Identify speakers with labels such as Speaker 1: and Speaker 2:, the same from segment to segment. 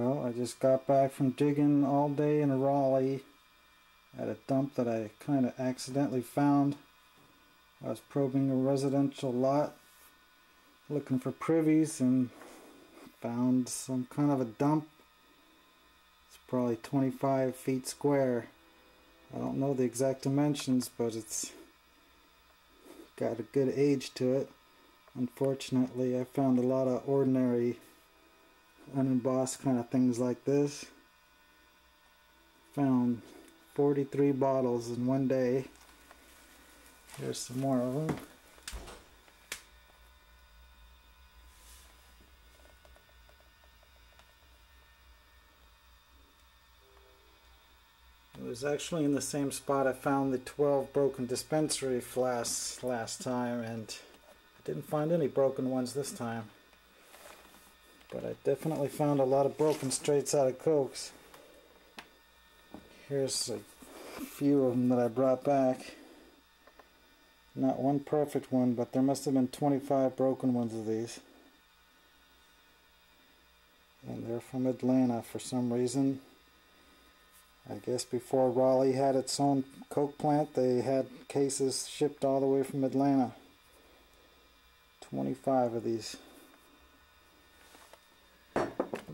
Speaker 1: Well, I just got back from digging all day in Raleigh at a dump that I kind of accidentally found. I was probing a residential lot looking for privies and found some kind of a dump. It's probably 25 feet square. I don't know the exact dimensions, but it's got a good age to it. Unfortunately, I found a lot of ordinary unembossed kind of things like this. Found 43 bottles in one day. Here's some more of them. It was actually in the same spot I found the 12 broken dispensary flasks last time and I didn't find any broken ones this time. But I definitely found a lot of broken straight-sided Cokes. Here's a few of them that I brought back. Not one perfect one, but there must have been 25 broken ones of these. And they're from Atlanta for some reason. I guess before Raleigh had its own Coke plant, they had cases shipped all the way from Atlanta. 25 of these.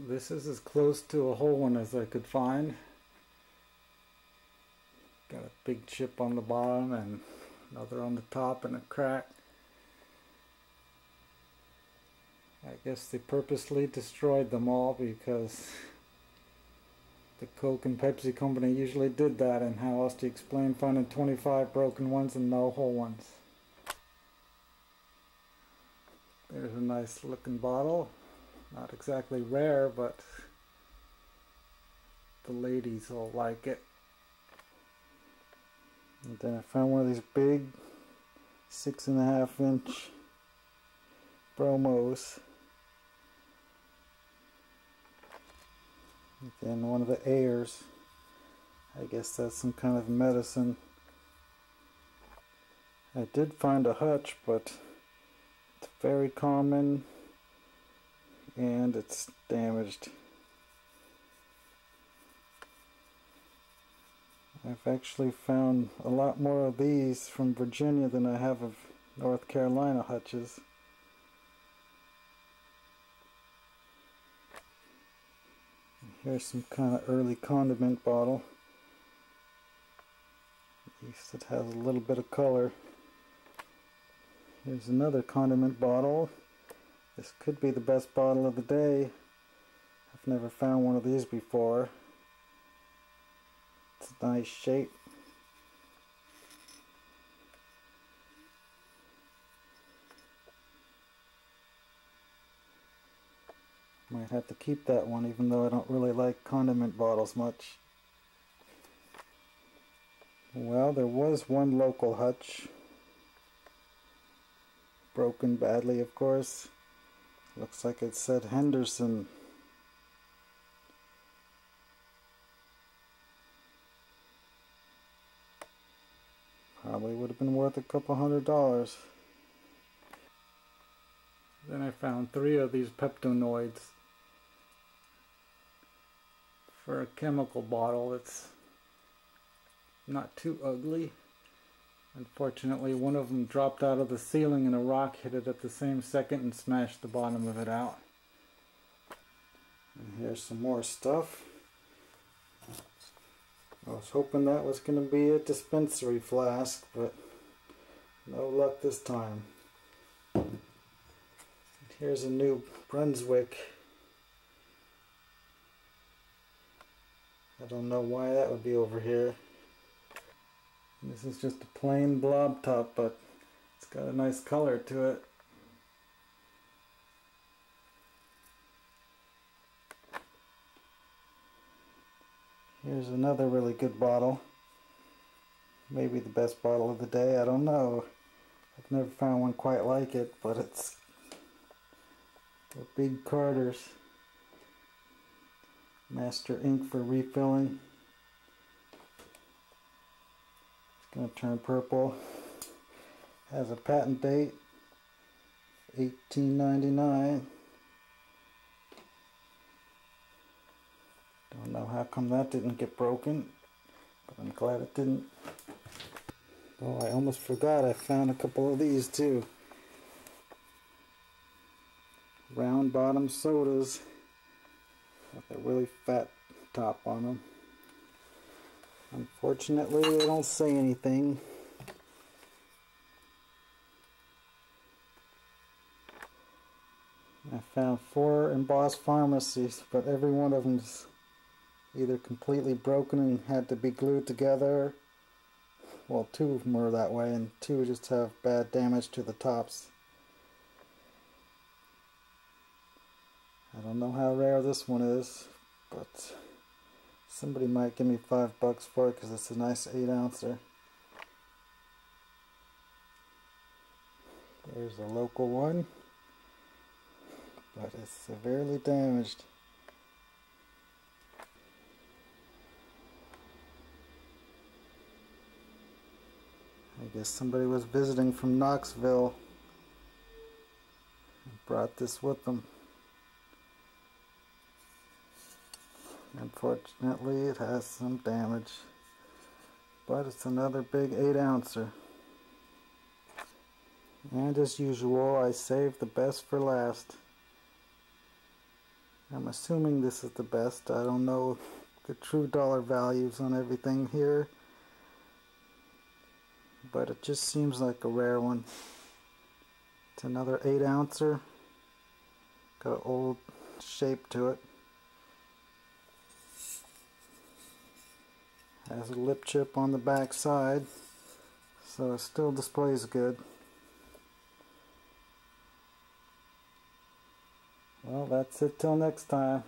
Speaker 1: This is as close to a whole one as I could find. Got a big chip on the bottom and another on the top and a crack. I guess they purposely destroyed them all because the Coke and Pepsi company usually did that and how else do you explain finding 25 broken ones and no whole ones. There's a nice looking bottle. Not exactly rare, but the ladies will like it. And then I found one of these big six and a half inch bromos. And then one of the airs. I guess that's some kind of medicine. I did find a hutch, but it's very common and it's damaged. I've actually found a lot more of these from Virginia than I have of North Carolina hutches. Here's some kind of early condiment bottle. At least it has a little bit of color. Here's another condiment bottle. This could be the best bottle of the day. I've never found one of these before. It's a nice shape. Might have to keep that one even though I don't really like condiment bottles much. Well, there was one local hutch. Broken badly, of course. Looks like it said Henderson. Probably would have been worth a couple hundred dollars. Then I found three of these peptonoids for a chemical bottle. It's not too ugly. Unfortunately, one of them dropped out of the ceiling and a rock hit it at the same second and smashed the bottom of it out. And here's some more stuff. I was hoping that was going to be a dispensary flask, but no luck this time. Here's a New Brunswick. I don't know why that would be over here. This is just a plain blob top, but it's got a nice color to it. Here's another really good bottle. Maybe the best bottle of the day, I don't know. I've never found one quite like it, but it's a Big Carter's Master Ink for refilling. Gonna turn purple. Has a patent date, 1899. Don't know how come that didn't get broken, but I'm glad it didn't. Oh, I almost forgot I found a couple of these too. Round bottom sodas with a really fat top on them. Unfortunately, they don't say anything. I found four embossed pharmacies, but every one of them's either completely broken and had to be glued together. Well, two of them were that way, and two just have bad damage to the tops. I don't know how rare this one is, but somebody might give me five bucks for it because it's a nice eight ouncer. There's a local one but it's severely damaged. I guess somebody was visiting from Knoxville and brought this with them. Unfortunately, it has some damage, but it's another big 8 ouncer. And as usual, I saved the best for last. I'm assuming this is the best. I don't know the true dollar values on everything here. But it just seems like a rare one. It's another 8 ouncer. Got an old shape to it. Has a lip chip on the back side. So it still displays good. Well, that's it till next time.